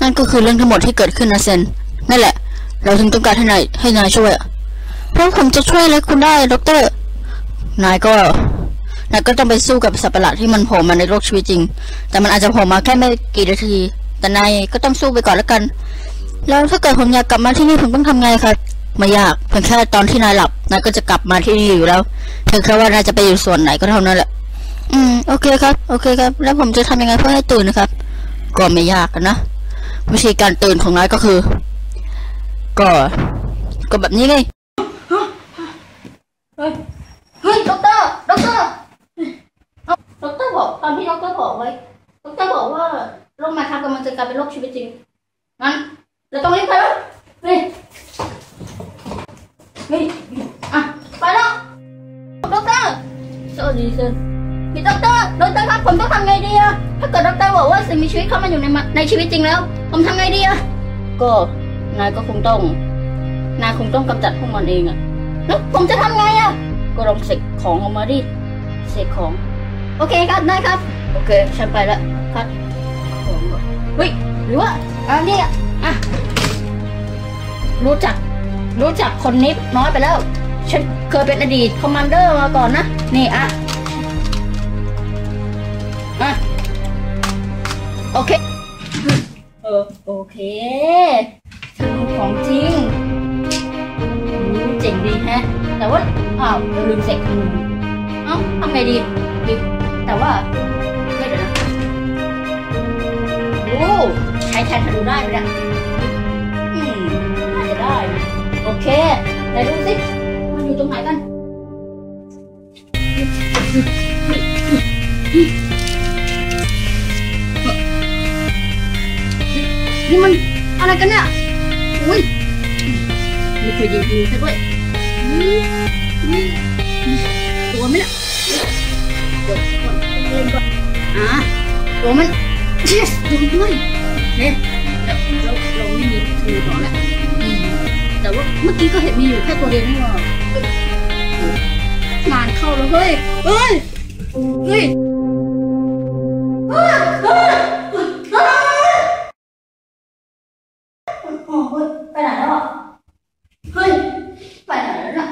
นั่นก็คือเรื่องทั้งหมดที่เกิดขึ้นนะเซนนั่นแหละ เราถึงต้องการให้นายให้นายช่วยเพราะผมจะช่วยอะไรคุณได้ด็อกเตอร์นายก็นายก็ต้องไปสู้กับสัตว์ประหลาดที่มันโผล่มาในโลกชีวิตจริง แต่มันอาจจะโผล่มาแค่ไม่กี่นาที แต่นายก็ต้องสู้ไปก่อนแล้วกัน แล้วถ้าเกิดผมอยากกลับมาที่นี่ผมต้องทำไงครับไม่ยากเพียงแค่ตอนที่นายหลับนายก็จะกลับมาที่นี่อยู่แล้วเพียงแค่ว่านายจะไปอยู่ส่วนไหนก็เท่านั้นแหละ อืมโอเคครับ โอเคครับ แล้วผมจะทำยังไงเพื่อให้ตื่นนะครับ ก็ไม่ยากนะ วิธีการตื่นของนายก็คือ ก็ ก็แบบนี้ไงเฮ้ยเฮ้ยด็อกเตอร์ด็อกเตอร์เอาด็อกเตอร์บอกตอนที่ด็อกเตอร์บอกไว้ด็อกเตอร์บอกว่าโลกมาครับกำลังจะกลายเป็นโลกชีวิตจริงงั้นเราต้องรีบไปแล้วเฮ้ยเฮ้ยอะไปแล้วด็อกเตอร์สวัสดีเซน พี่ด็อกเตอร์ด็อกเตอร์ครับผมต้องทำไงดีอะถ้าเกิดด็อกเตอร์บอกว่าสิ่งมีชีวิตเข้ามาอยู่ในมาในชีวิตจริงแล้ว ผมทำไงดีอะก็นายก็คงต้อง นายคงต้องกำจัดพวกมันเองอะแล้วผมจะทำไงอะก็ลองเสกของออกมาดิเสกของ โอเคครับนายครับ โอเคฉันไปแล้วครับของก่อนเฮ้ยหรือว่าอันนี้อะอะรู้จัก รู้จักคนนี้น้อยไปแล้ว ฉันเคยเป็นอดีต commander มาก่อนนะ นี่อะอะ โอเค เออ โอเคทำของจริงเจ๋งดีแฮะ แต่ว่า อ้าวเราลืมเสกธนูเอ้าทำไงดีดีแต่ว่าไม่เดี๋ยวนะโอ้ใช้แทนธนูได้ไหมเนี่ยอืมน่าจะได้นะโอเคไหนดูสิมันอยู่ตรงไหนกัน นี่มันอะไรกันเนี่ย อุ้ยไม่เคยยิงธนูซะด้วยนี่นี่ตัวมันอะเดี๋ยวก่อนเล่นก่อนอ่าตัวมัน yes ตัวมันด้วยเฮ้ยเราเราเราไม่มีธนูต่อแล้วอืมแต่ว่าเมื่อกี้ก็เห็นมีอยู่แค่ตัวเดียวนี่หว่างานเข้าแล้วเฮ้ย เฮ้ย เฮ้ย โอ้โหไปไหนแล้วอะเฮ้ยไปไหนแล้วน่ะ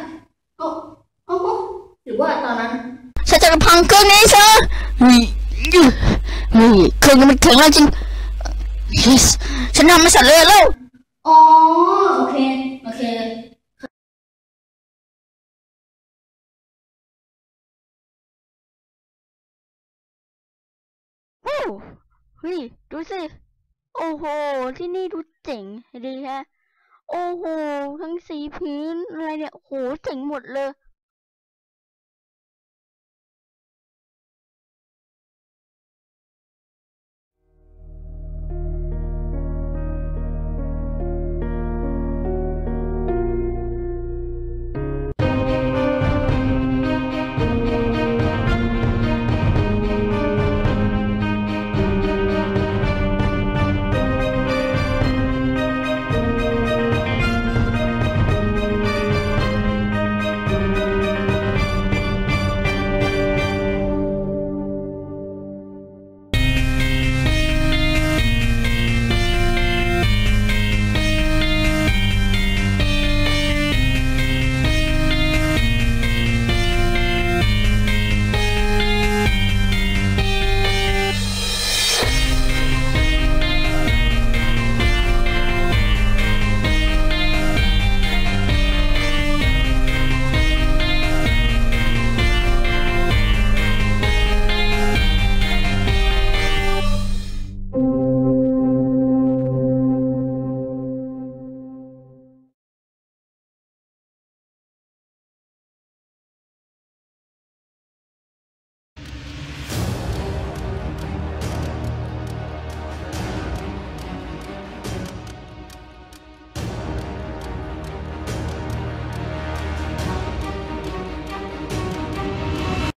โอ้โอ้โหหรือว่าตอนนั้นฉันจะพังเครื่องนี้ซะเฮ้ยเฮ้ยเครื่องนี้มันแข็งแรงจริง yes ฉันทำมันสำเร็จแล้วอ๋อโอเคโอเคโอ้เฮ้ยดูสิ โอ้โห ที่นี่ดูเจ๋งดีแฮะ โอ้โห ทั้งสีพื้นอะไรเนี่ยโอ้โหเจ๋งหมดเลย